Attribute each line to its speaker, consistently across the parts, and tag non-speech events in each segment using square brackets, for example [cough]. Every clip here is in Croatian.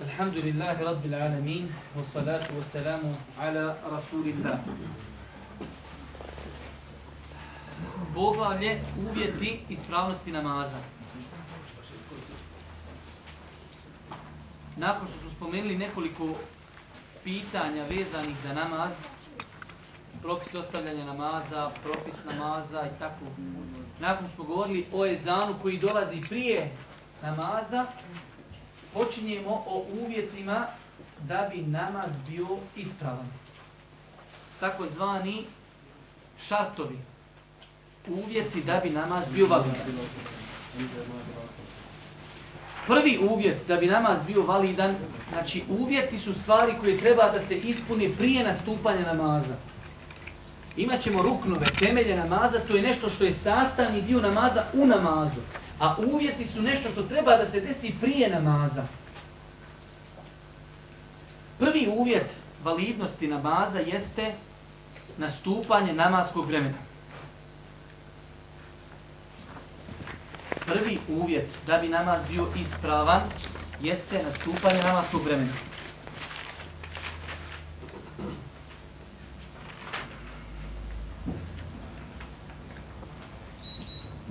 Speaker 1: الحمد لله رب العالمين والصلاة والسلام على رسول الله. Poglavlje uvjeti ispravnosti namaza. Nakon što smo spomenuli nekoliko pitanja vezanih za namaz, propis ostavljanja namaza, propis namaza i tako. Nakon što smo govorili o ezanu koji dolazi prije namaza, počinjemo o uvjetima da bi namaz bio ispravan. Takozvani šartovi. Uvjeti da bi namaz bio validan. Prvi uvjet da bi namaz bio validan, znači uvjeti su stvari koje treba da se ispune prije nastupanja namaza. Imaćemo ruknove, temelje namaza, to je nešto što je sastavni dio namaza u namazu. A uvjeti su nešto što treba da se desi prije namaza. Prvi uvjet validnosti namaza jeste nastupanje namaskog vremena. Prvi uvjet da bi namaz bio ispravan jeste nastupanje namaskog vremena.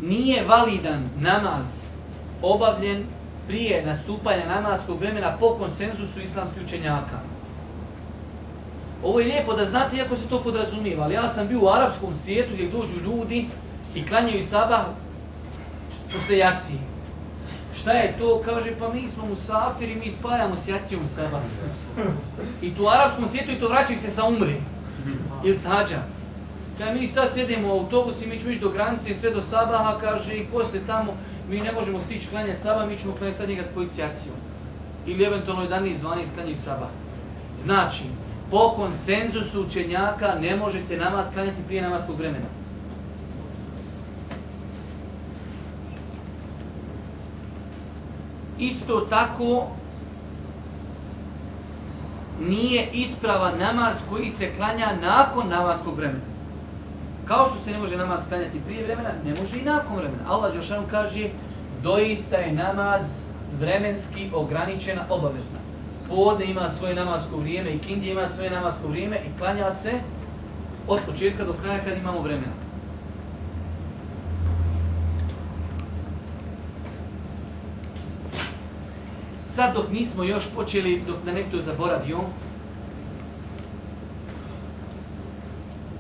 Speaker 1: nije validan namaz obavljen prije nastupanja namaskog vremena po konsenzusu islamskih učenjaka. Ovo je lijepo da znate, iako se to podrazumijeva, ali ja sam bio u arapskom svijetu gdje dođu ljudi i klanjaju sabah posle jacije. Šta je to? Kaže, pa mi smo musafiri, mi spajamo s jacijom sabah. I tu arapskom svijetu i to vraćaju se sa umri. Ili s hađa. Kada mi sad sjedimo u autobusu i mi ćemo ići do granice sve do Sabaha, kaže, i poslije tamo mi ne možemo stići klanjati Sabah, mi ćemo klanjati sad njega s jacijom. Ili eventualno 11, 12 klanjaju Sabah. Znači, po konsenzusu učenjaka ne može se namaz klanjati prije namaskog vremena. Isto tako, nije ispravan namaz koji se klanja nakon namaskog vremena. Kao što se ne može namaz klanjati prije vremena, ne može i nakon vremena. Allah Đelšanu kaže, doista je namaz vremenski ograničena obaveza. Podne ima svoje namasko vrijeme i kindije ima svoje namasko vrijeme i klanja se od početka do kraja kad imamo vremena. Sad dok nismo još počeli, dok da nekto zaboravio,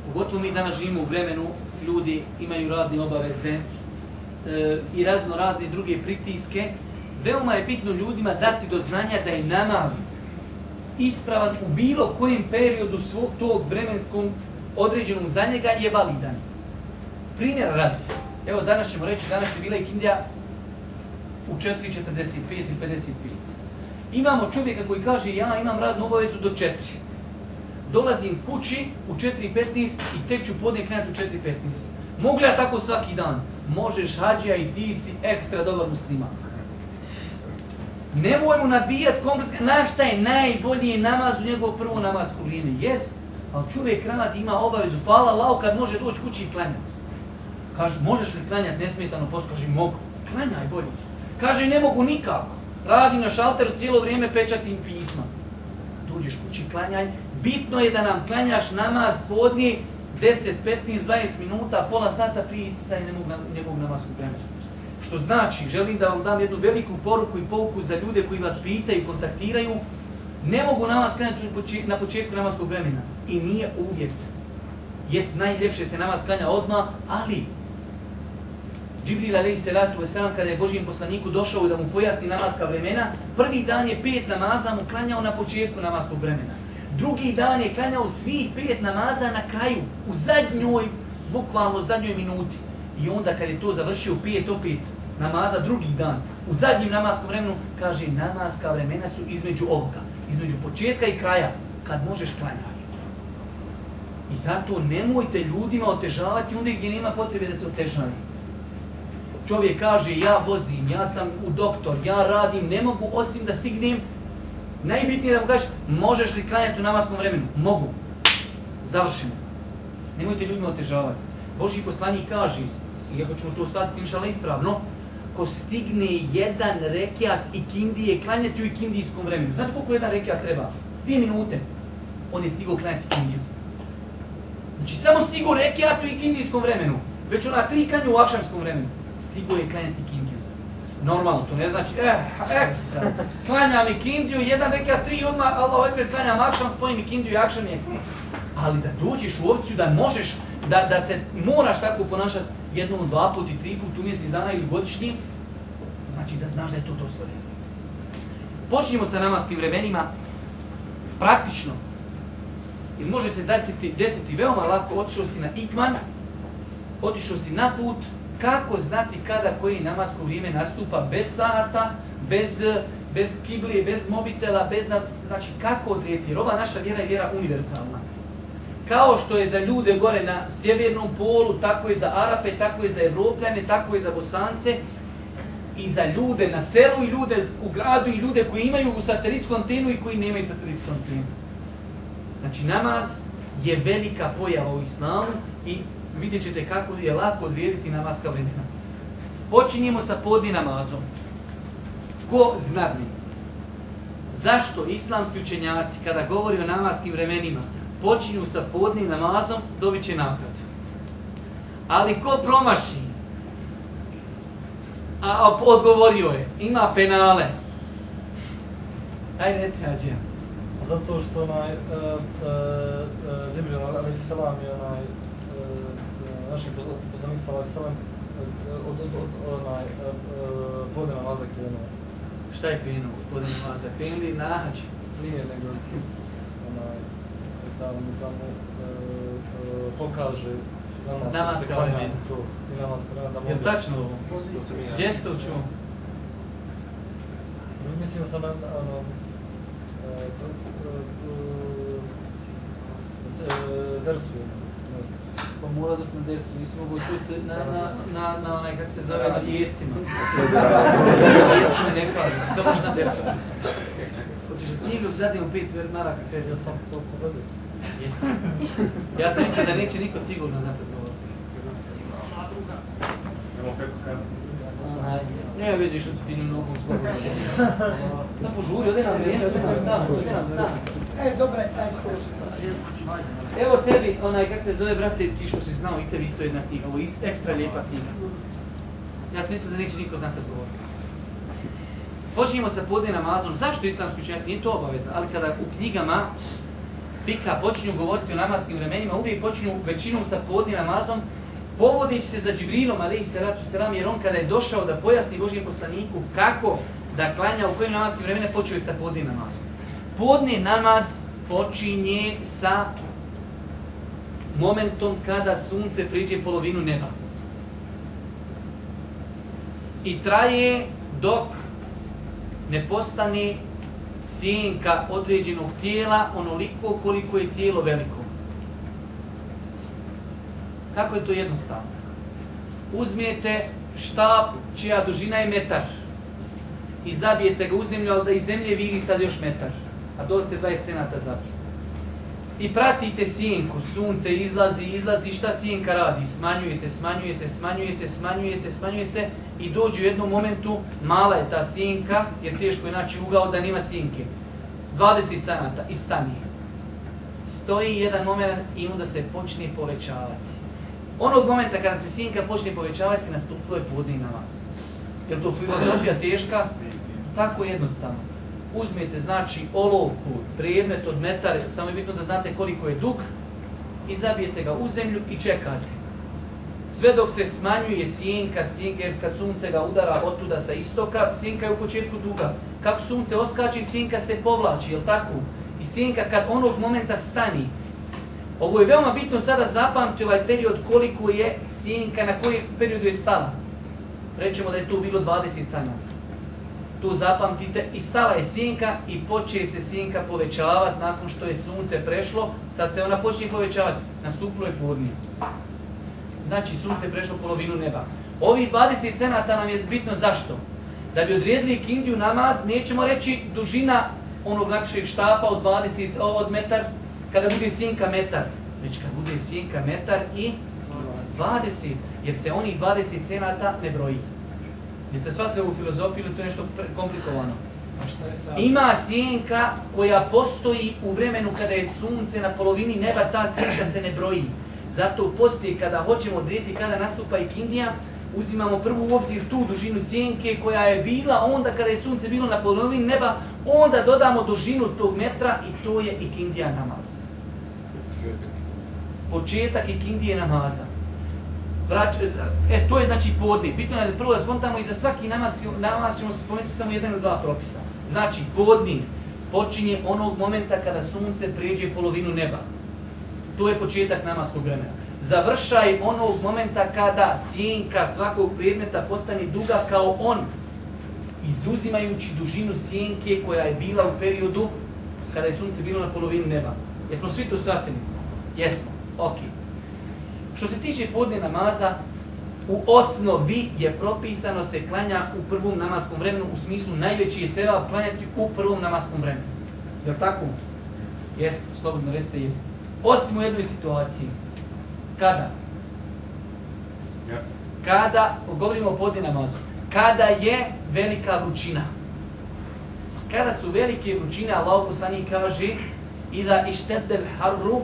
Speaker 1: Pogotovo mi danas živimo u vremenu, ljudi imaju radne obaveze e, i razno razne druge pritiske. Veoma je bitno ljudima dati do znanja da je namaz ispravan u bilo kojem periodu svog tog vremenskom određenom za njega je validan. Primjer radi. Evo danas ćemo reći, danas je bila ikindija u 4.45 ili 55. Imamo čovjeka koji kaže ja imam radnu obavezu do 4 dolazim kući u 4.15 i tek ću podne krenuti u 4.15. Mogu ja tako svaki dan? Možeš, hađija i ti si ekstra dobar musliman. Nemoj mu nabijat kompleks, znaš šta je najbolji namaz u njegovo prvo namasko vrijeme? Jest, ali čovjek kranati ima obavezu, hvala lao kad može doći kući i klanjati. Kaže, možeš li klanjati nesmetano? Poskaži, mogu. Klanjaj bolje. Kaže, ne mogu nikako. Radi na šalteru cijelo vrijeme, pečatim pisma. Dođeš kući, klanjaj, Bitno je da nam klanjaš namaz podni 10, 15, 20 minuta, pola sata prije isticanja njegovog namaskog vremena. Što znači, želim da vam dam jednu veliku poruku i pouku za ljude koji vas pitaju i kontaktiraju, ne mogu namaz klanjati na početku namaskog vremena. I nije uvjet. Jest najljepše se namaz klanja odmah, ali Džibril alaihi salatu wasalam kada je Božijem poslaniku došao da mu pojasni namaska vremena, prvi dan je pet namaza mu klanjao na početku namaskog vremena. Drugi dan je klanjao svi pet namaza na kraju, u zadnjoj, bukvalno zadnjoj minuti. I onda kad je to završio pet opet namaza drugi dan, u zadnjem namaskom vremenu, kaže namaska vremena su između ovoga, između početka i kraja, kad možeš klanjati. I zato nemojte ljudima otežavati onda gdje nema potrebe da se otežavaju. Čovjek kaže ja vozim, ja sam u doktor, ja radim, ne mogu osim da stignem. Najbitnije je da mu kažeš možeš li klanjati u namaskom vremenu? Mogu. Završimo. Nemojte ljudima otežavati. Boži poslanik kaže, iako ćemo to shvatiti inšala ispravno, ko stigne jedan rekiat i kindije, klanjati u ikindijskom vremenu. Znate koliko jedan rekiat treba? Dvije minute. On je stigao klanjati kindiju. Znači samo stigo rekiat u ikindijskom vremenu. Već ona tri klanja u akšamskom vremenu. Stigo je klanjati kindiju. Normalno, to ne znači, eh, ekstra. Klanjam i kindiju, jedan rekiat, tri odmah, Allah odmah klanjam akšam, spojim i kindiju i akšam i ekstra. Ali da dođeš u opciju da možeš, da, da se moraš tako ponašati jednom, dva put i tri put u mjesec dana ili godišnji, znači da znaš da je to dozvoljeno. Počinjemo sa namaskim vremenima, praktično. Ili može se desiti, desiti veoma lako, otišao si na ikman, otišao si na put, kako znati kada koji namasko vrijeme nastupa bez sata, bez, bez kiblije, bez mobitela, bez nas, znači kako odrijeti, jer ova naša vjera je vjera univerzalna. Kao što je za ljude gore na sjevernom polu, tako je za Arape, tako je za Evropljane, tako je za Bosance, i za ljude na selu i ljude u gradu i ljude koji imaju satelitsku antenu i koji nemaju satelitsku antenu. Znači namaz je velika pojava u islamu i vidjet ćete kako je lako odvijediti namaska vremena. Počinjemo sa podni namazom. Ko znadni? Zašto islamski učenjaci kada govori o namaskim vremenima počinju sa podni namazom, dobit će nagradu. Ali ko promaši, a odgovorio je, ima penale. Ajde, reci, Ađija.
Speaker 2: Zato što onaj, Džibril, alaih salam, je onaj, naših poslanik sa alaih salam, od, od, od, onaj, podne namaza krenuo.
Speaker 1: Šta je krenuo od podne namaza? Krenuli na hađ?
Speaker 2: Nije, nego, onaj, da mu tamo pokaže
Speaker 1: Namaska vremena.
Speaker 2: I namaska vremena.
Speaker 1: Je tačno ovo? Gdje ste?
Speaker 2: Mislim da sam na, ono, dersu.
Speaker 1: Pa mora da smo dersu, nisi mogu čuti na, na, na, na onaj, kako se zove, na vijestima. Vijestima ne kažem, samo što na dersu. Hoćeš knjigu zadim u pet maraka,
Speaker 2: Ja sam to povedao.
Speaker 1: Jesi. Ja sam mislio da neće niko sigurno znati odgovor. Ne vezi što ti ni nogom zbog. [laughs] Sam požuri, ode nam vrijeme, ode nam sam, ode nam.
Speaker 3: E, dobra je taj služ.
Speaker 1: Evo tebi, onaj, kak se zove, brate, ti što si znao, i tebi isto jedna knjiga, ovo je ekstra lijepa knjiga. Ja sam mislio da neće niko znati odgovor. Počinjemo sa podne namazom. Zašto islamski učenjaci? Nije to obaveza, ali kada u knjigama fika počinju govoriti o namaskim vremenima, uvijek počinju većinom sa podni namazom, povodići se za Džibrilom, ali se ratu selam, jer on kada je došao da pojasni Božijem poslaniku kako da klanja u kojim namaskim vremena, počeo je sa podni namazom. Podni namaz počinje sa momentom kada sunce priđe polovinu neba. I traje dok ne postane sjenka određenog tijela onoliko koliko je tijelo veliko. Kako je to jednostavno? Uzmijete štap čija dužina je metar i zabijete ga u zemlju, ali da iz zemlje vidi sad još metar, a dole ste 20 cenata zabili. I pratite sjenku, sunce izlazi, izlazi, šta sjenka radi? Smanjuje se, smanjuje se, smanjuje se, smanjuje se, smanjuje se i dođe u jednom momentu, mala je ta sjenka, jer teško je naći ugao da nema sjenke. 20 canata i stani. Stoji jedan moment i onda se počne povećavati. Onog momenta kada se sjenka počne povećavati, nastupilo je podni na vas. Je to filozofija teška? Tako jednostavno uzmete znači olovku, predmet od metar, samo je bitno da znate koliko je dug, i zabijete ga u zemlju i čekate. Sve dok se smanjuje sjenka, sjenka, jer kad sunce ga udara otuda sa istoka, sjenka je u početku duga. Kako sunce oskače, sjenka se povlači, jel tako? I sjenka kad onog momenta stani. Ovo je veoma bitno sada zapamti ovaj period koliko je sjenka, na koji periodu je stala. Rećemo da je tu bilo 20 sanata tu zapamtite, i stala je sjenka i počeje se sjenka povećavati nakon što je sunce prešlo, sad se ona počne povećavati, nastupilo je podnije. Znači sunce je prešlo polovinu neba. Ovih 20 cenata nam je bitno zašto? Da bi odrijedili kindiju namaz, nećemo reći dužina onog lakšeg štapa od 20, od metar, kada bude sjenka metar. Već kad bude sjenka metar i 20, jer se onih 20 cenata ne broji. Jeste shvatili u filozofiju ili to je nešto komplikovano? Ima sjenka koja postoji u vremenu kada je sunce na polovini neba, ta sjenka se ne broji. Zato poslije kada hoćemo odrediti kada nastupa ikindija, uzimamo prvu u obzir tu dužinu sjenke koja je bila onda kada je sunce bilo na polovini neba, onda dodamo dužinu tog metra i to je ikindija namaz. Početak ikindije namaza. Vrać, e, to je znači podni. Bitno je da prvo da spontamo i za svaki namaz, namaz ćemo spomenuti samo jedan ili dva propisa. Znači, podni počinje onog momenta kada sunce prijeđe polovinu neba. To je početak namaskog vremena. Završaj onog momenta kada sjenka svakog predmeta postane duga kao on, izuzimajući dužinu sjenke koja je bila u periodu kada je sunce bilo na polovini neba. Jesmo svi to shvatili? Jesmo. Ok. Što se tiče podne namaza, u osnovi je propisano se klanja u prvom namaskom vremenu, u smislu najveći je seba klanjati u prvom namaskom vremenu. Je tako? Jest, slobodno recite, jest. Osim u jednoj situaciji. Kada? Kada, govorimo o podne namazu, kada je velika vrućina. Kada su velike vrućine, Allah poslanik kaže Ida ištedel harru,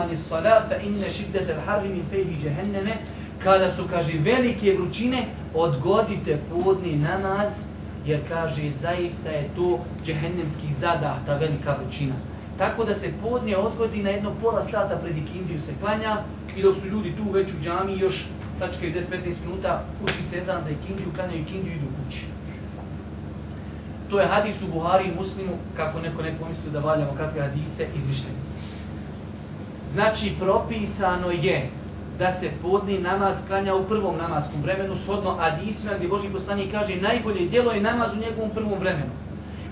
Speaker 1: ani salat, fa inne šiddetel harri min fejhi džehenneme, kada su, kaže, velike vrućine, odgodite podni namaz, jer, kaže, zaista je to džehennemski zadah, ta velika vrućina. Tako da se podnije odgodi na jedno pola sata pred ikindiju se klanja i dok su ljudi tu već u džami još sačekaju 10-15 minuta, uči sezan za ikindiju, klanjaju ikindiju i idu kući. To je hadis u Buhari i Muslimu, kako neko ne pomislio da valjamo kakve hadise izmišljeni. Znači, propisano je da se podni namaz klanja u prvom namaskom vremenu, shodno hadisima gdje Boži poslanik kaže najbolje djelo je namaz u njegovom prvom vremenu.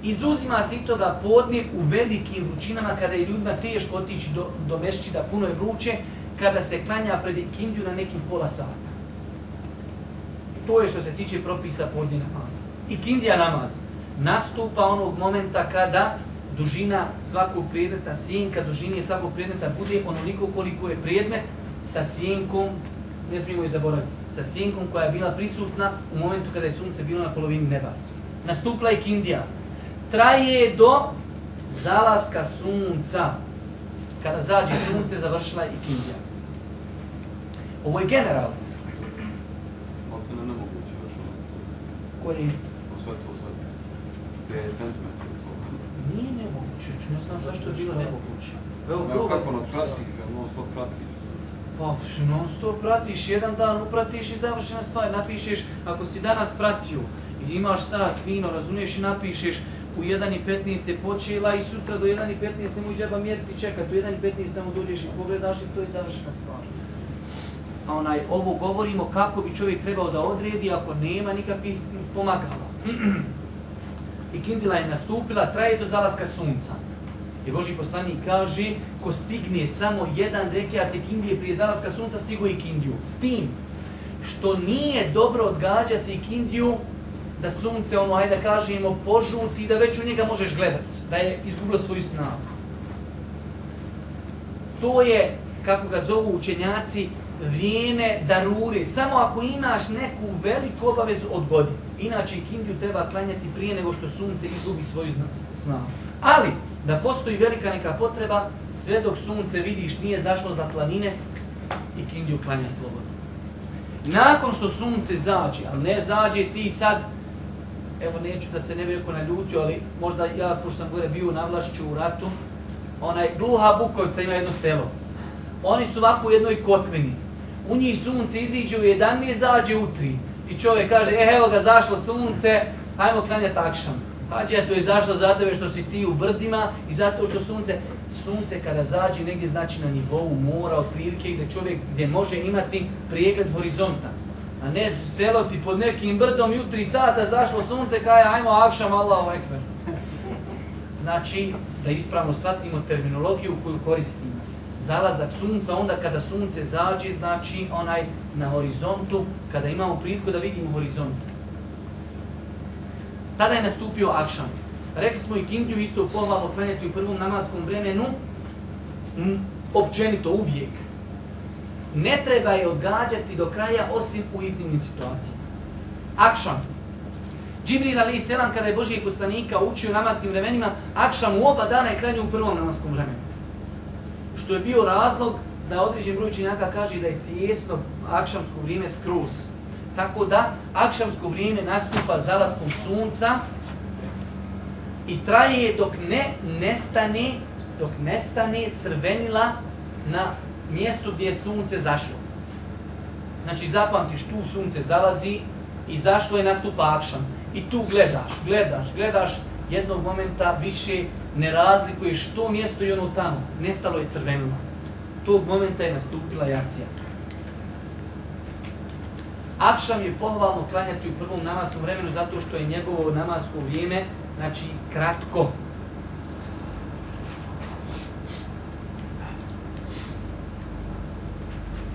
Speaker 1: Izuzima se to da podni u velikim vrućinama kada je ljudima teško otići do, do mešćida, puno je vruće, kada se klanja pred ikindiju na nekim pola sata. To je što se tiče propisa podni namaza. Ikindija namaz nastupa onog momenta kada dužina svakog predmeta, sjenka dužine svakog predmeta bude onoliko koliko je predmet sa sjenkom, ne smijemo je zaboraviti, sa sjenkom koja je bila prisutna u momentu kada je sunce bilo na polovini neba. Nastupla je Kindija. Traje do zalaska sunca. Kada zađe sunce, završila je i Kindija. Ovo je general.
Speaker 4: Maltene nemoguće još ono.
Speaker 1: Koji
Speaker 4: to sad. Te centimetre.
Speaker 1: Nije nemoguće, ne znam zašto je bilo nemoguće. Evo,
Speaker 4: kako ono pratiš, ga, non stop pratiš.
Speaker 1: Pa, non stop pratiš, jedan dan upratiš i završena stvar. Napišeš, ako si danas pratio i imaš sat fino, razumiješ i napišeš u 1.15 je počela i sutra do 1.15 nemoj džaba mjeriti čekati, u 1.15 samo dođeš i pogledaš i to je završena stvar. A onaj, ovo govorimo kako bi čovjek trebao da odredi ako nema nikakvih pomagala. [clears throat] I kindila je nastupila, traje do zalaska sunca. I Boži poslanik kaže, ko stigne samo jedan rekiat ikindije prije zalaska sunca, stigo i kindiju. S tim, što nije dobro odgađati ikindiju, da sunce, ono, ajde da kažemo, požuti i da već u njega možeš gledati, da je izgubilo svoju snagu. To je, kako ga zovu učenjaci, vrijeme daruri. Samo ako imaš neku veliku obavezu, odgodi. Inače, ikindiju treba klanjati prije nego što sunce izgubi svoju snagu. Ali, da postoji velika neka potreba, sve dok sunce vidiš nije zašlo za planine, ikindiju klanja slobodno. Nakon što sunce zađe, ali ne zađe ti sad, evo neću da se ne bi naljutio, ali možda ja, pošto sam gore bio na Vlašću u ratu, onaj Gluha Bukovica ima jedno selo. Oni su ovako u jednoj kotlini. U njih sunce iziđe u 11, zađe u 3. I čovjek kaže, e, evo ga, zašlo sunce, hajmo klanjati akšam. Hađe, to je zašlo za tebe što si ti u brdima i zato što sunce, sunce kada zađe negdje znači na nivou mora, otprilike gdje čovjek gdje može imati pregled horizonta. A ne selo ti pod nekim brdom i u 3 sata zašlo sunce, kaj ajmo akšam, Allahu ekber. Znači, da ispravno shvatimo terminologiju koju koristimo. Zalazak sunca, onda kada sunce zađe, znači onaj na horizontu, kada imamo priliku da vidimo horizont. Tada je nastupio akšan. Rekli smo i kindiju isto pohvalno klanjati u prvom namaskom vremenu, općenito, uvijek. Ne treba je odgađati do kraja osim u iznimnim situacijama. Akšan. Džibril Ali Selam kada je Božijeg poslanika učio namaskim vremenima, Akšan u oba dana je klanjao u prvom namaskom vremenu. Što je bio razlog da određen broj činjaka kaže da je tijesno akšamsko vrijeme skroz. Tako da akšamsko vrijeme nastupa zalaskom sunca i traje dok ne nestane, dok nestane crvenila na mjestu gdje je sunce zašlo. Znači zapamtiš tu sunce zalazi i zašlo je nastupa akšam. I tu gledaš, gledaš, gledaš, jednog momenta više ne razlikuješ to mjesto i ono tamo. Nestalo je crvenilo. Tog momenta je nastupila jacija. Akšam je pohvalno klanjati u prvom namaskom vremenu zato što je njegovo namasko vrijeme, znači kratko.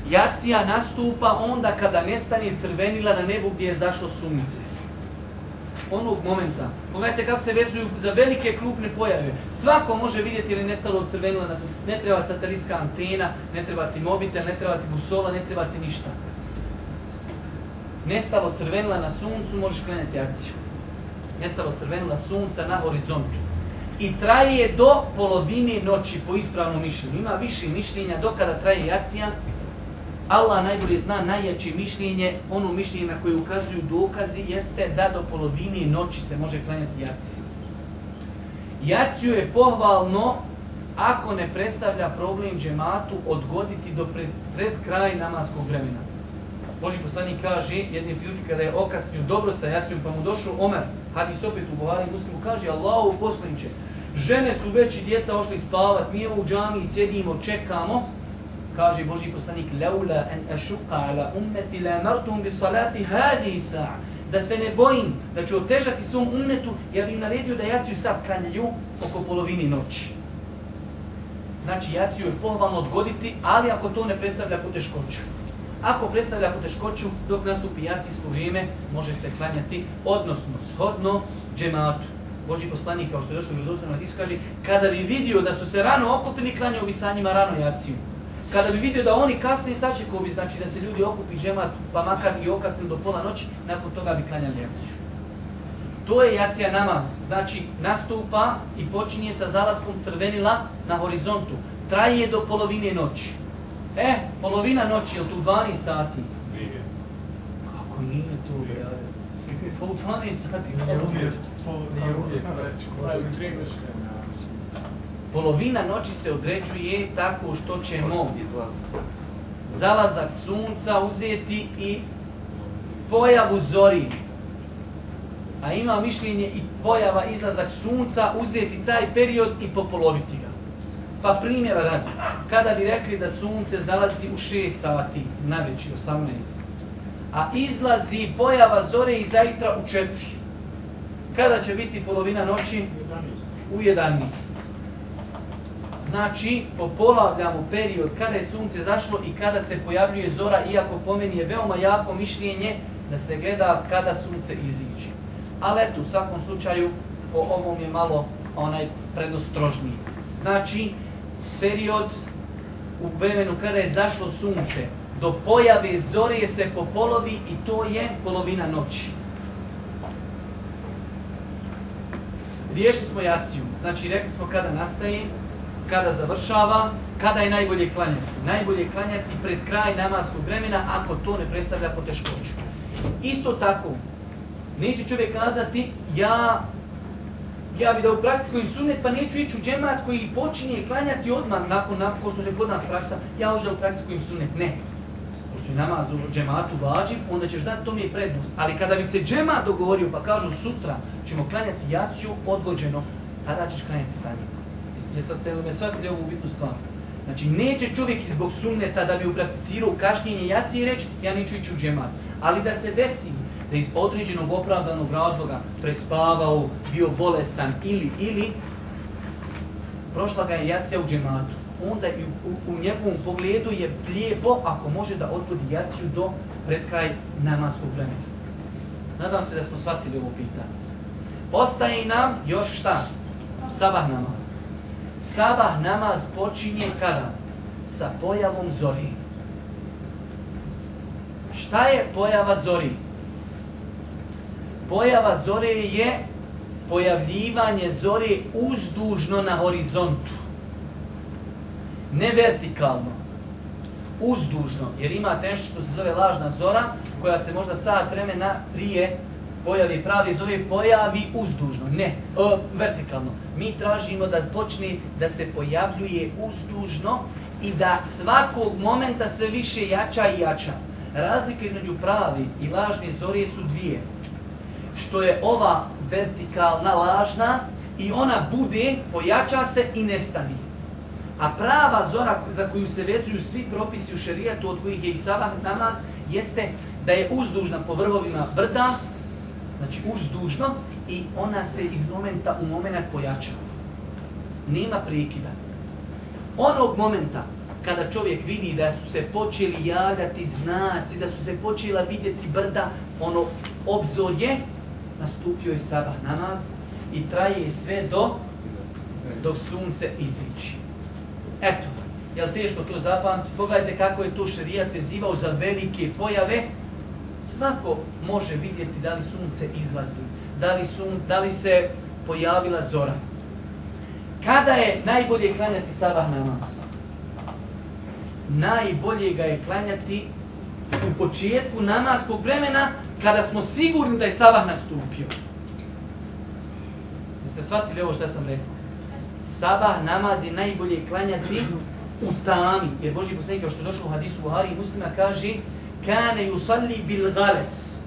Speaker 1: Jacija nastupa onda kada nestane crvenila na nebu gdje je zašlo sunce. Onog momenta. Pogledajte kako se vezuju za velike krupne pojave. Svako može vidjeti ili nestalo od crvenila. Ne treba satelitska antena, ne treba ti mobitel, ne treba ti busola, ne treba ti ništa. Nestalo crvenila na suncu, možeš kreneti akciju. Nestalo crvenila sunca na horizontu. I traje do polovine noći po ispravnom mišljenju. Ima više mišljenja do kada traje akcija, Allah najbolje zna najjače mišljenje, ono mišljenje na koje ukazuju dokazi jeste da do polovine noći se može klanjati jaciju. Jaciju je pohvalno, ako ne predstavlja problem džematu, odgoditi do pred, pred kraj namaskog vremena. Boži poslanik kaže, jedne prilike kada je okasnio dobro sa jacijom, pa mu došao Omer, hadis opet u Buhari muslimu, kaže, Allahu poslaniće, žene su već i djeca ošli spavat, mi u džami sjedimo, čekamo, kaže Boži poslanik laula an ashuqa ala ummati la amartum bi salati hadhihi sa'a. Da se ne bojim da ću otežati svom ummetu ja bih naredio da jaciju sad klanjaju oko polovini noći. Znači jaciju je pohvalno odgoditi ali ako to ne predstavlja poteškoću. Ako predstavlja poteškoću dok nastupi jacijsko vrijeme može se klanjati odnosno shodno džematu. Boži poslanik, kao što je došlo u Vjerodostojnom kaže kada bi vidio da su se rano okupili, klanjao bi sa njima rano jaciju. Kada bi vidio da oni kasnije sačekao bi, znači da se ljudi okupi džemat, pa makar i okasnili do pola noći, nakon toga bi klanjali jaciju. To je jacija namaz, znači nastupa i počinje sa zalaskom crvenila na horizontu. Traje do polovine noći. E, polovina noći, je tu 12 sati?
Speaker 4: Nije.
Speaker 1: Kako nije to, bre? Po 12 sati.
Speaker 2: Nije uvijek, nije uvijek.
Speaker 1: Polovina noći se određuje tako što ćemo zalazak sunca uzeti i pojavu zori. A ima mišljenje i pojava izlazak sunca uzeti taj period i popoloviti ga. Pa primjera radi, kada bi rekli da sunce zalazi u 6 sati, na veći 18, a izlazi pojava zore i zajtra u 4. Kada će biti polovina noći? U 11. Znači, popolavljamo period kada je sunce zašlo i kada se pojavljuje zora, iako po meni je veoma jako mišljenje da se gleda kada sunce iziđe. Ali eto, u svakom slučaju, po ovom je malo onaj predostrožniji. Znači, period u vremenu kada je zašlo sunce, do pojave zore se popolovi i to je polovina noći. Riješili smo jaciju, znači rekli smo kada nastaje, kada završava, kada je najbolje klanjati. Najbolje klanjati pred kraj namaskog vremena ako to ne predstavlja poteškoću. Isto tako, neće čovjek kazati ja ja bi da upraktikujem sunnet pa neću ići u džemat koji počinje klanjati odmah nakon, nakon što je kod nas praksa, ja hoću da upraktikujem sunnet. Ne. Pošto je namaz u džematu vađiv, onda ćeš dati to mi je prednost. Ali kada bi se džemat dogovorio pa kažu sutra ćemo klanjati jaciju odgođeno, tada ćeš klanjati sa njim. Jeste li me shvatili ovu bitnu stvar? Znači, neće čovjek zbog sunneta da bi uprakticirao kašnjenje jaci i reći, ja neću ići u džemat. Ali da se desi da iz određenog opravdanog razloga prespavao, bio bolestan ili, ili, prošla ga je jacija u džematu. onda i u, u, u njegovom pogledu je lijepo ako može da odgodi jaciju do pred kraj namaskog vremena. Nadam se da smo shvatili ovo pitanje. Ostaje nam još šta? Sabah namaz. Sabah namaz počinje kada? Sa pojavom zori. Šta je pojava zori? Pojava zore je pojavljivanje zore uzdužno na horizontu. Ne vertikalno. Uzdužno. Jer imate nešto što se zove lažna zora, koja se možda sat vremena prije pojavi pravi zove pojavi uzdužno. Ne, o, vertikalno. Mi tražimo da počne da se pojavljuje uzdužno i da svakog momenta sve više jača i jača. Razlika između pravi i lažne zore su dvije. Što je ova vertikalna, lažna i ona bude, pojača se i nestani. A prava zora za koju se vezuju svi propisi u šerijatu, od kojih je i sabah namaz, jeste da je uzdužna po vrhovima brda, znači uzdužno, i ona se iz momenta u moment pojača. Nema prekida. Onog momenta kada čovjek vidi da su se počeli javljati znaci, da su se počela vidjeti brda, ono obzor je, nastupio je sabah namaz i traje sve do dok sunce izići. Eto, je li teško to zapamtiti? Pogledajte kako je to šerijat vezivao za velike pojave. Svako može vidjeti da li sunce izlazi, da li, sun, da li se pojavila zora. Kada je najbolje klanjati sabah namaz? Najbolje ga je klanjati u početku namaskog vremena kada smo sigurni da je sabah nastupio. Jeste shvatili ovo što sam rekao? Sabah namaz je najbolje klanjati u tami. Jer Boži poslanik, kao što je došlo u hadisu Buhari i muslima, kaže Kane yusalli bil gales.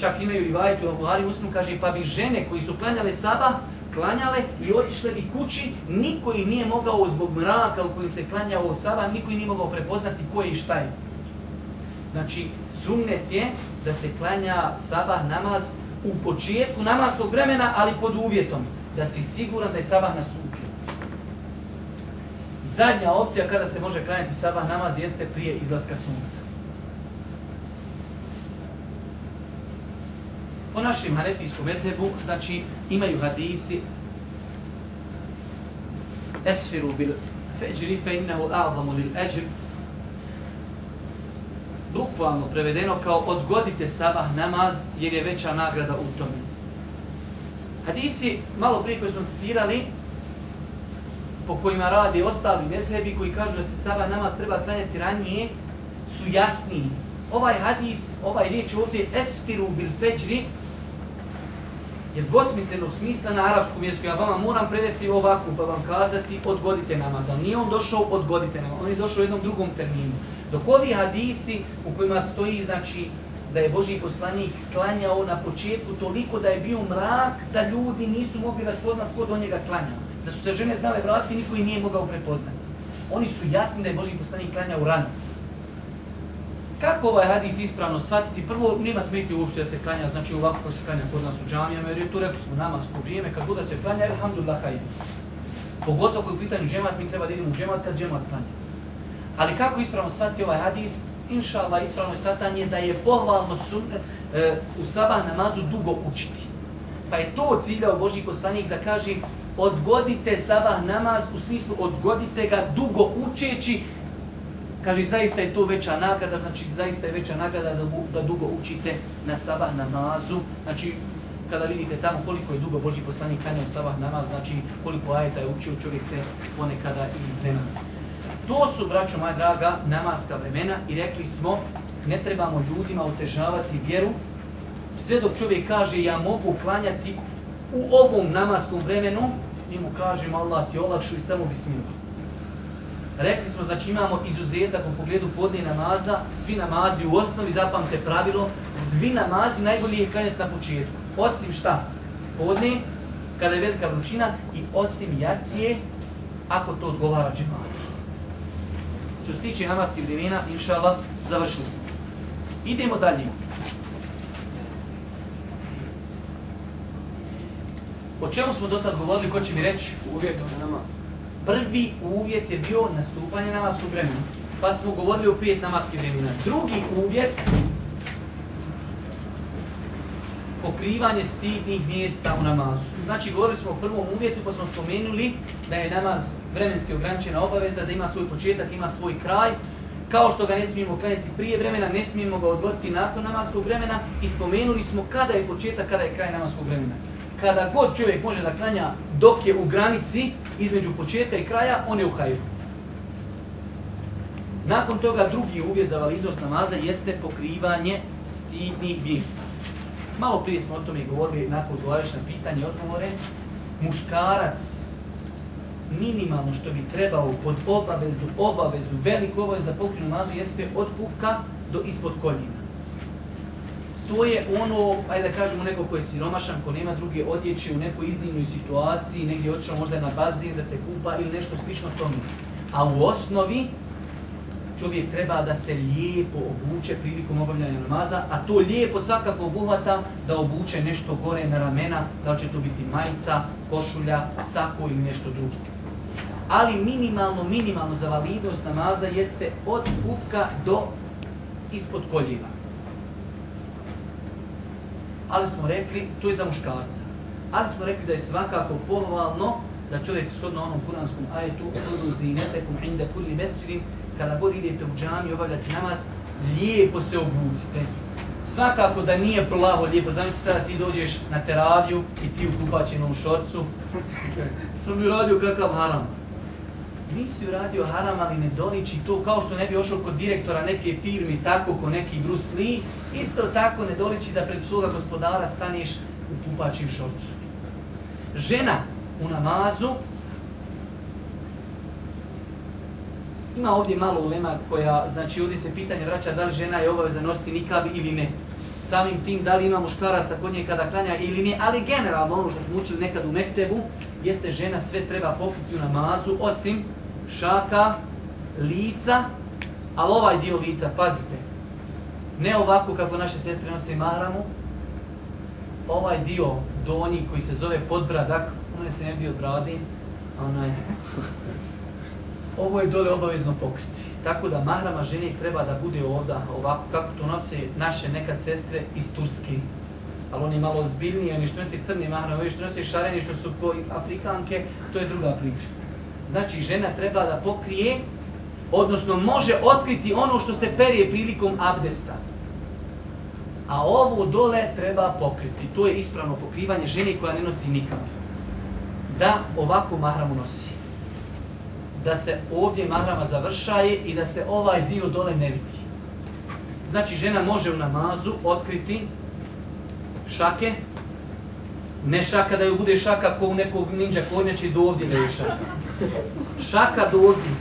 Speaker 1: Čak imaju i vajtu u Buhari i muslimu, kaže pa bi žene koji su klanjale sabah, klanjale i otišle bi kući, niko im nije mogao zbog mraka u kojim se klanjao sabah, niko im nije mogao prepoznati ko je i šta je. Znači, sunnet je da se klanja sabah namaz u početku namazskog vremena, ali pod uvjetom da si siguran da je sabah nastupio. Zadnja opcija kada se može klanjati sabah namaz jeste prije izlaska sunca. Po našem hanefijskom mezebu, znači, imaju hadisi Esfiru bil feđri fe innehu a'zamu lil eđr bukvalno prevedeno kao odgodite sabah namaz jer je veća nagrada u tome. Hadisi, malo prije koji smo citirali, po kojima radi ostali mezhebi koji kažu da se sabah namaz treba klanjati ranije, su jasniji. Ovaj hadis, ovaj riječ ovdje, esfiru bil feđri, je dvosmislenog smisla na arapskom jeziku. Ja vama moram prevesti ovako pa vam kazati odgodite namaz. Ali nije on došao odgodite namaz, on je došao u jednom drugom terminu. Dok ovi hadisi u kojima stoji, znači, da je Boži poslanik klanjao na početku toliko da je bio mrak, da ljudi nisu mogli raspoznati ko do njega klanjao. Da su se žene znale vratiti, niko ih nije mogao prepoznati. Oni su jasni da je Boži poslanik klanjao rano. Kako ovaj hadis ispravno shvatiti? Prvo, nema smeti uopće da se klanja, znači ovako kako se klanja kod nas u džamijama, jer je tu rekli smo namasko vrijeme, kad bude se klanja, alhamdulillah, hajde. Pogotovo koji u pitanju džemat, mi treba da idemo u džemat kad džemat klanja. Ali kako ispravno shvatiti ovaj hadis? Inša Allah, ispravno shvatanje da je pohvalno sun, e, u sabah namazu dugo učiti. Pa je to ciljao Boži poslanik da kaže odgodite sabah namaz, u smislu odgodite ga dugo učeći, kaže zaista je to veća nagrada, znači zaista je veća nagrada da, da dugo učite na sabah namazu, znači kada vidite tamo koliko je dugo Boži poslanik kanjao sabah namaz, znači koliko ajeta je učio, čovjek se ponekada i. To su, braćo moja draga, namaska vremena i rekli smo, ne trebamo ljudima otežavati vjeru, sve dok čovjek kaže ja mogu klanjati u ovom namaskom vremenu, mi mu kažemo Allah ti olakšu i samo bismillah. Rekli smo, znači imamo izuzetak u pogledu podne namaza, svi namazi u osnovi, zapamte pravilo, svi namazi najbolje je klanjati na početku. Osim šta? Podne, kada je velika vrućina i osim jacije, ako to odgovara džematu. Što se tiče namaskih vremena, inša Allah, završili smo. Idemo dalje. O čemu smo do sad govorili, ko će mi reći?
Speaker 4: Uvijek za namaz.
Speaker 1: Prvi uvjet je bio nastupanje namaskog vremena. Pa smo govorili o pet namaskih vremena. Drugi uvjet pokrivanje stidnih mjesta u namazu. Znači, govorili smo o prvom uvjetu, pa smo spomenuli da je namaz vremenski ograničena obaveza, da ima svoj početak, ima svoj kraj. Kao što ga ne smijemo klanjati prije vremena, ne smijemo ga odgoditi nakon namaskog vremena i spomenuli smo kada je početak, kada je kraj namaskog vremena. Kada god čovjek može da klanja dok je u granici između početka i kraja, on je u hajru. Nakon toga drugi uvjet za validnost namaza jeste pokrivanje stidnih mjesta. Malo prije smo o tome govorili nakon odgovarajući na pitanje i odgovore. Muškarac minimalno što bi trebao pod obavezu, obavezu, veliku obavezu da pokriju namazu jeste od pupka do ispod koljina. To je ono, ajde da kažemo, neko ko je siromašan, ko nema druge odjeće u nekoj iznimnoj situaciji, negdje otišao možda na bazin da se kupa ili nešto slično tome. A u osnovi, čovjek treba da se lijepo obuče prilikom obavljanja namaza, a to lijepo svakako obuhvata da obuče nešto gore na ramena, da li će to biti majica, košulja, sako ili nešto drugo. Ali minimalno, minimalno za validnost namaza jeste od pupka do ispod koljeva. Ali smo rekli, to je za muškarca. Ali smo rekli da je svakako pohvalno da čovjek shodno onom kuranskom ajetu Udu zinetekum inda kulli mesjidin kada god idete u džami obavljati namaz, lijepo se obucite. Svakako da nije plavo lijepo, zamisli sada ti dođeš na teraviju i ti u kupaćenom šorcu. [laughs] Sam mi radio kakav haram. Nisi uradio haram, ali ne doliči to kao što ne bi ošao kod direktora neke firme, tako ko neki Bruce Lee, isto tako ne doliči da pred svoga gospodara staniš u kupačim šorcu. Žena u namazu Ima ovdje malo ulema koja, znači ovdje se pitanje vraća da li žena je obaveza nositi nikab ili ne. Samim tim da li ima muškaraca kod nje kada klanja ili ne, ali generalno ono što smo učili nekad u Mektebu, jeste žena sve treba pokriti u namazu, osim šaka, lica, ali ovaj dio lica, pazite, ne ovako kako naše sestre nose mahramu, ovaj dio donji koji se zove podbradak, on se ne vidi od bradi, onaj, ovo je dole obavezno pokriti. Tako da mahrama žene treba da bude ovdje ovako kako to nose naše nekad sestre iz Turske. Ali oni malo ozbiljniji, oni što nose crni mahram, oni što nose šareni, što su koji Afrikanke, to je druga priča. Znači žena treba da pokrije, odnosno može otkriti ono što se perije prilikom abdesta. A ovo dole treba pokriti. To je ispravno pokrivanje žene koja ne nosi nikad. Da ovako mahramu nosi da se ovdje mahrama završaje i da se ovaj dio dole ne vidi. Znači žena može u namazu otkriti šake, ne šaka da ju bude šaka ko u nekog ninja kornjača do ovdje da je šaka. Šaka do ovdje.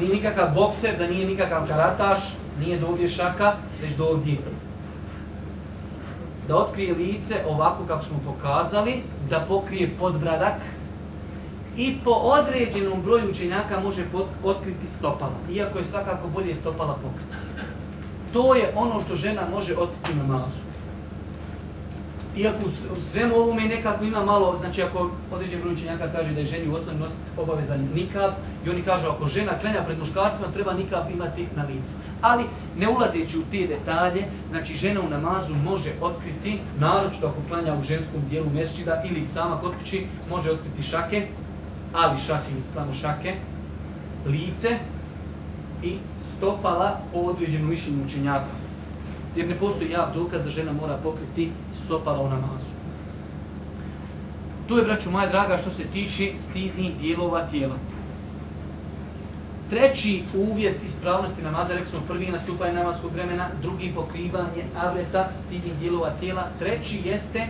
Speaker 1: Nije nikakav bokser, da nije nikakav karataš, nije do ovdje šaka, već do ovdje. Da otkrije lice ovako kako smo pokazali, da pokrije podbradak, i po određenom broju učenjaka može otkriti stopala, iako je svakako bolje stopala pokriti. To je ono što žena može otkriti na namazu. Iako u svemu ovome nekako ima malo, znači ako određen broj kaže da je ženi u osnovi nositi obavezan nikab i oni kažu ako žena klenja pred muškarcima treba nikab imati na licu. Ali ne ulazeći u te detalje, znači žena u namazu može otkriti, naročito ako klanja u ženskom dijelu mesčida ili sama kod kući, može otkriti šake, ali šake samo šake, lice i stopala po određenom mišljenju učenjaka. Jer ne postoji jav dokaz da žena mora pokriti stopala u namazu. Tu je, braću moja draga, što se tiče stidnih dijelova tijela. Treći uvjet ispravnosti namaza, rekli smo prvi nastupanje namaskog vremena, drugi pokrivanje avreta stidnih dijelova tijela, treći jeste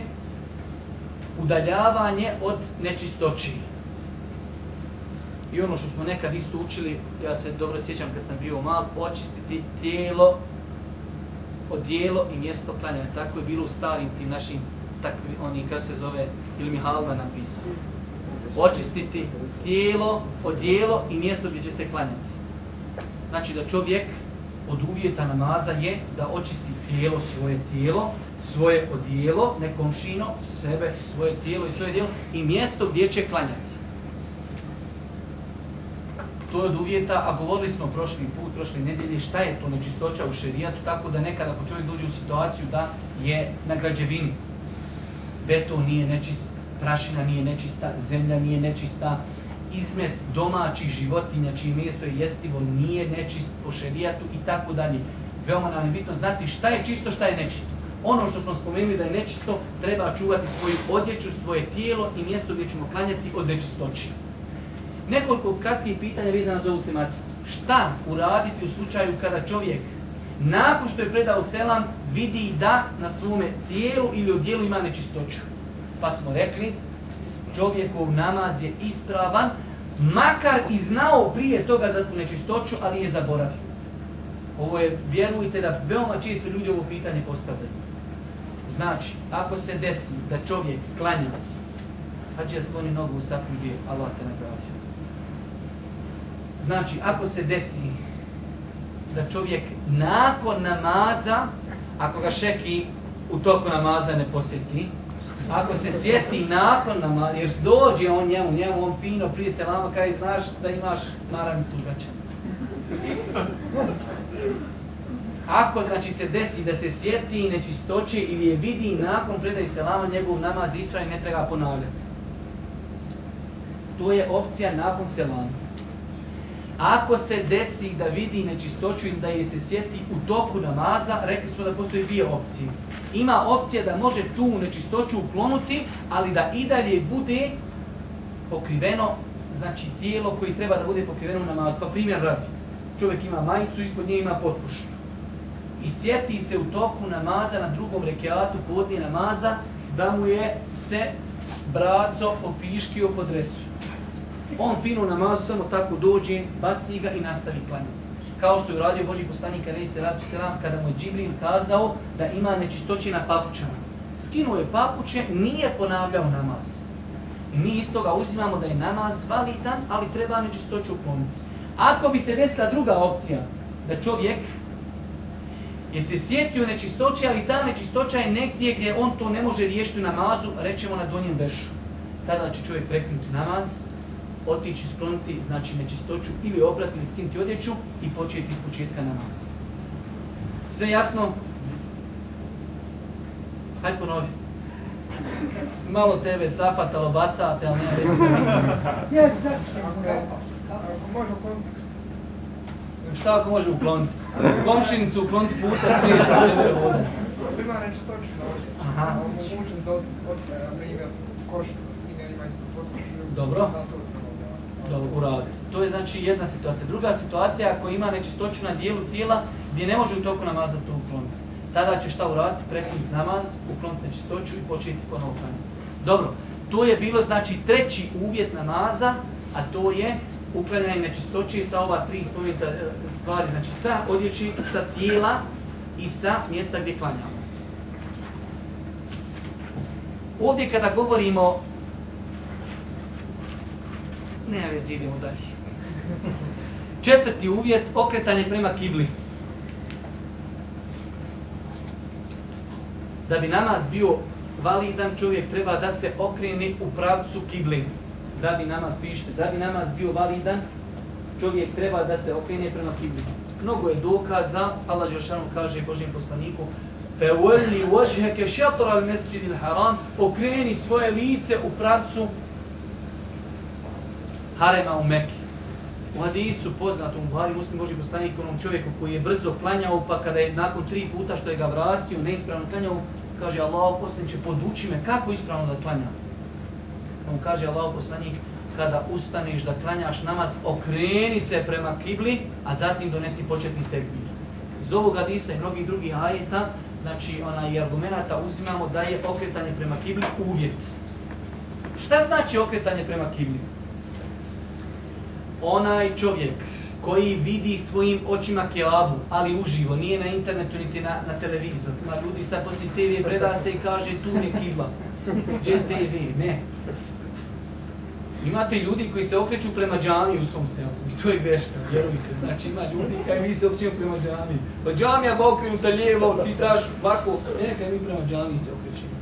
Speaker 1: udaljavanje od nečistoći. I ono što smo nekad isto učili, ja se dobro sjećam kad sam bio mal, očistiti tijelo, odijelo i mjesto klanjanja. Tako je bilo u starim tim našim, takvi, oni kako se zove, ili Mihalva napisao. Očistiti tijelo, odijelo i mjesto gdje će se klanjati. Znači da čovjek od uvjeta namaza je da očisti tijelo, svoje tijelo, svoje odijelo, ne komšino, sebe, svoje tijelo i svoje dijelo i mjesto gdje će klanjati. To je od uvjeta, a govorili smo prošli put, prošle nedjelje, šta je to nečistoća u šerijatu, tako da nekada ako čovjek dođe u situaciju da je na građevini, beton nije nečist, prašina nije nečista, zemlja nije nečista, izmet domaćih životinja čije meso je jestivo nije nečist po šerijatu i tako dalje. Veoma nam je bitno znati šta je čisto, šta je nečisto. Ono što smo spomenuli da je nečisto, treba čuvati svoju odjeću, svoje tijelo i mjesto gdje ćemo klanjati od nečistoći. Nekoliko kratkih pitanja vezano za ovu tematiku. Šta uraditi u slučaju kada čovjek nakon što je predao selam vidi da na svome tijelu ili odijelu ima nečistoću? Pa smo rekli, čovjekov namaz je ispravan, makar i znao prije toga za tu nečistoću, ali je zaboravio. Ovo je, vjerujte da veoma često ljudi ovo pitanje postavljaju. Znači, ako se desi da čovjek klanja, hađe skloni nogu u sapu gdje Allah te nagradio. Znači, ako se desi da čovjek nakon namaza, ako ga šeki u toku namaza ne posjeti, ako se sjeti nakon namaza, jer dođe on njemu, njemu on fino prije selama, kaj znaš da imaš maramicu ugačenu. Ako znači se desi da se sjeti nečistoće ili je vidi nakon predaj selama njegov namaz ispravi ne treba ponavljati. To je opcija nakon selama. Ako se desi da vidi nečistoću ili da je se sjeti u toku namaza, rekli smo da postoje dvije opcije. Ima opcija da može tu nečistoću uklonuti, ali da i dalje bude pokriveno, znači tijelo koji treba da bude pokriveno u namazu. Pa primjer radi, čovjek ima majicu, ispod nje ima potpušnu. I sjeti se u toku namaza na drugom rekiatu podnije namaza da mu je se braco popiškio po dresu. On fino namazu samo tako dođe, baci ga i nastavi klanjati. Kao što je uradio Boži poslanik Ali se ratu selam kada mu je Džibril kazao da ima nečistoće na papučama. Skinuo je papuče, nije ponavljao namaz. Mi iz toga uzimamo da je namaz validan, ali treba nečistoću ukloniti. Ako bi se desila druga opcija, da čovjek je se sjetio nečistoće, ali ta nečistoća je negdje gdje on to ne može riješiti u namazu, rećemo na donjem vešu. Tada će čovjek prekinuti namaz, otići skloniti znači nečistoću ili oprati ili skinuti odjeću i početi iz početka namaza. Sve jasno? Hajde ponovi. Malo tebe safatalo, bacate, ali nema veze. [laughs]
Speaker 3: Ja sad.
Speaker 2: Ako može ukloniti,
Speaker 1: Šta ako može ukloniti? Komšinicu ukloniti s puta smijeta, ne bude voda.
Speaker 2: ima nečistoću na.
Speaker 1: Aha.
Speaker 2: Omogućen da otme, na primjer, koš da stigne, ima ispod potpušu.
Speaker 1: Dobro.
Speaker 2: Da to ukloniti.
Speaker 1: Dobro, uraditi. To je znači jedna situacija. Druga situacija ako ima nečistoću na dijelu tijela gdje ne može u toku namaza to ukloniti. Tada će šta uraditi? Prekinuti namaz, ukloniti nečistoću i početi klanjati. Dobro, to je bilo znači treći uvjet namaza, a to je uklanjanje nečistoće sa ova tri spomenuta e, stvari, znači sa odjeći, sa tijela i sa mjesta gdje klanjamo. Ovdje kada govorimo ne vezi, idemo dalje. Četvrti uvjet, okretanje prema kibli. Da bi namaz bio validan, čovjek treba da se okreni u pravcu kibli. Da bi namaz, pišite, da bi namaz bio validan, čovjek treba da se okrene prema kibli. Mnogo je dokaza, Allah Đelšanu kaže Božjem poslaniku, فَوَلِّ وَجْهَكَ شَطْرَ الْمَسْجِدِ الْحَرَامِ Okreni svoje lice u pravcu harema u Mekke. U hadisu poznatom Buhari muslim Boži poslanik onom čovjeku koji je brzo klanjao, pa kada je nakon tri puta što je ga vratio, neispravno klanjao, kaže Allah poslaniče, poduči me kako ispravno da klanjam. On kaže Allah poslanik, kada ustaneš da klanjaš namaz, okreni se prema kibli, a zatim donesi početni tekbir. Iz ovog hadisa i mnogih drugih ajeta, znači ona i argumenta uzimamo da je okretanje prema kibli uvjet. Šta znači okretanje prema kibli? Onaj čovjek koji vidi svojim očima keabu, ali uživo, nije na internetu niti na, na televizoru. Ma ljudi sad poslije TV preda se i kaže tu je kibla. Gdje je TV? Ne. Imate ljudi koji se okreću prema džami u svom selu. I to je greška, vjerujte. Znači ima ljudi koji mi se okrećemo prema džami. Pa džamija ba okrenuta lijevo, ti daš ovako. Ne, kaj mi prema džami se okrećemo.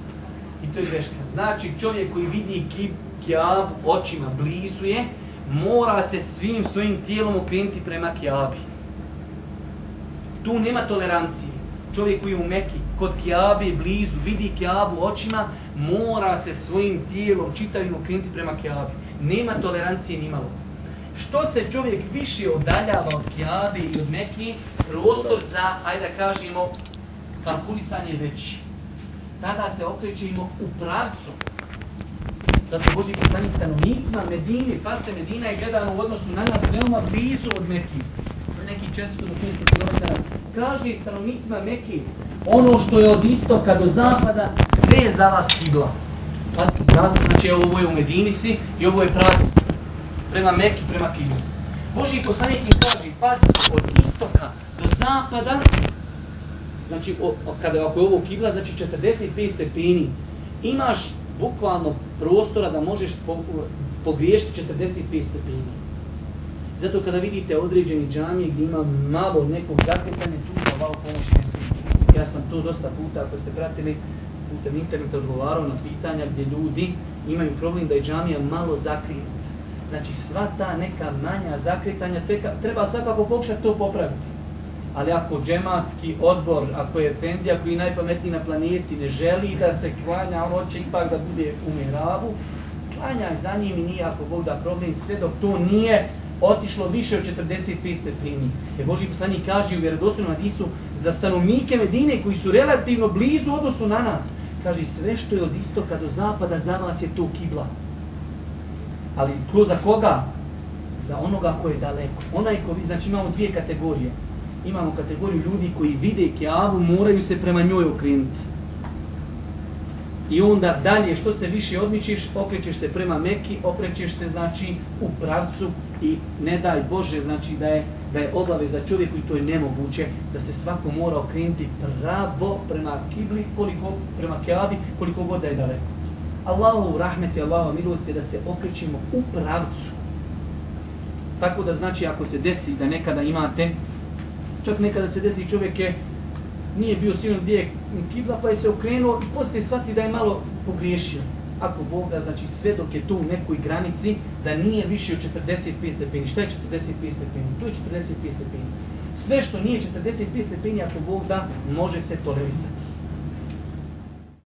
Speaker 1: I to je greška. Znači čovjek koji vidi kip, kjab očima blizu je, mora se svim svojim tijelom okrenuti prema kjabi. Tu nema tolerancije. Čovjek koji je u Meki, kod kjabe, blizu, vidi kjabu očima, mora se svojim tijelom čitavim okrenuti prema kjabi. Nema tolerancije ni malo. Što se čovjek više odaljava od kjabe i od Meki, prostor za, ajde da kažemo, kalkulisanje je veći. Tada se okrećemo u pravcu. Zato Boži poslanik stanovnicima Medine, pazite, Medina je gledano u odnosu na nas veoma blizu od Meki. Neki 400 do 500 km. Kaže stanovnicima Meki, ono što je od istoka do zapada, sve je za vas kibla. Pazite, zna se, znači ovo je u Medini si i ovo je prac prema Meki, prema kibli. Boži poslanik im kaže, pazite, od istoka do zapada, znači o, kada ako je ovo kibla, znači 45 stepeni, imaš bukvalno prostora da možeš po, pogriješiti 45 stepeni. Zato kada vidite određeni džamije gdje ima malo nekog zakretanja, tu za malo pomoć ne. Ja sam to dosta puta, ako ste pratili, putem interneta odgovarao na pitanja gdje ljudi imaju problem da je džamija malo zakrinuta. Znači sva ta neka manja zakretanja treba svakako pokušati to popraviti. Ali ako džematski odbor, ako je Efendija koji je najpametniji na planeti, ne želi da se klanja, on hoće ipak da bude u mihrabu, klanjaj za njim i nije ako Bog da problem sve dok to nije otišlo više od 45 stepeni. Jer Boži poslanik kaže u vjerodostojnom hadisu za stanovnike Medine koji su relativno blizu odnosu na nas, kaže sve što je od istoka do zapada za vas je to kibla. Ali ko za koga? Za onoga ko je daleko. Onaj ko vi, znači imamo dvije kategorije. Imamo kategoriju ljudi koji vide Kjavu, moraju se prema njoj okrenuti. I onda dalje, što se više odmičiš, okrećeš se prema Meki, okrećeš se znači u pravcu i ne daj Bože, znači da je, da je obaveza čovjeku i to je nemoguće, da se svako mora okrenuti pravo prema kibli, koliko, prema Kjavi, koliko god da je daleko. Allahu rahmet i Allahu milost je da se okrećemo u pravcu. Tako da znači ako se desi da nekada imate, čak nekada se desi čovjek je nije bio siguran gdje je kibla pa je se okrenuo i poslije shvati da je malo pogriješio. Ako Bog znači sve dok je tu u nekoj granici, da nije više od 45 stepeni. Šta je 45 stepeni? Tu je 45 stepeni. Sve što nije 45 stepeni, ako Bog da, može se tolerisati.